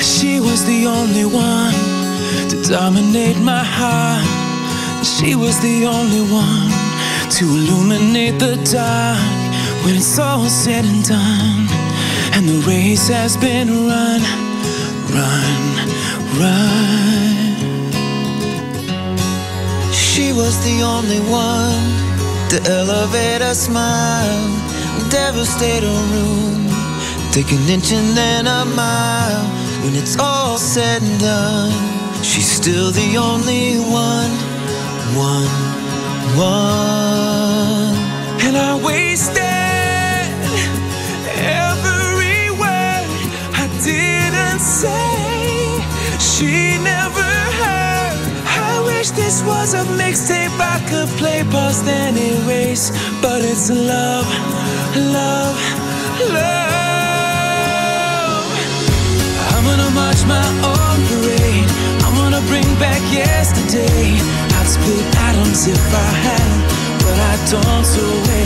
She was the only one to dominate my heart. She was the only one to illuminate the dark when it's all said and done. And the race has been run, run, run. She was the only one to elevate a smile, devastate a room, take an inch and then a mile. When it's all said and done, she's still the only one, one, one. And I wasted every word I didn't say. She never heard. I wish this was a mixtape I could play, pause then erase. But it's love, love, love. My own parade. I'm gonna bring back yesterday. I'd split atoms if I had, but I don't. So anyway,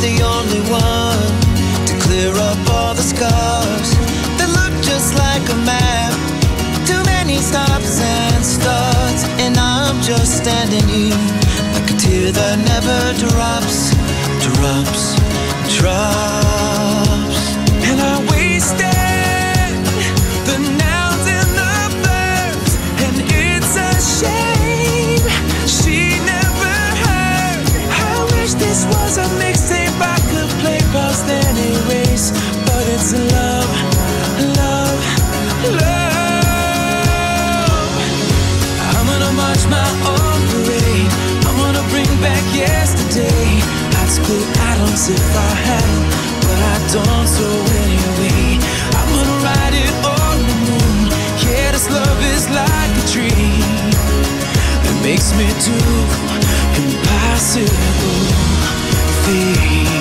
the only one to clear up all the scars that look just like a map. Too many stops and starts, and I'm just standing here like a tear that never drops, drops, drops. And I wasted the nouns and the verbs, and it's a shame she never heard. I wish this was a mixtape my own parade. I'm gonna bring back yesterday. I'd split atoms if I had, but I don't. So anyway, I'm gonna ride it on the moon. Yeah, this love is like a dream that makes me do impossible things.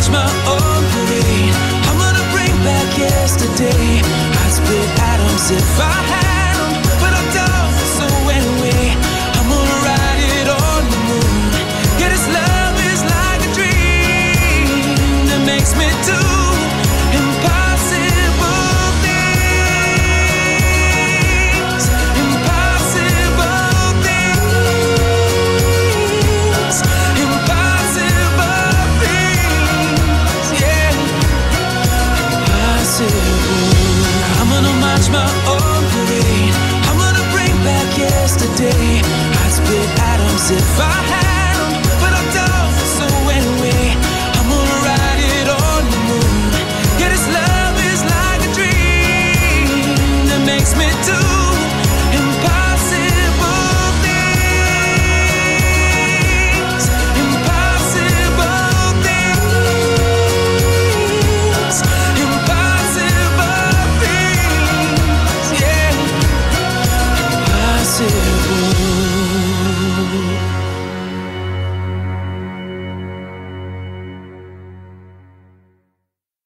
March my own parade. I'm gonna bring back yesterday. I'd split atoms if I had Impossible.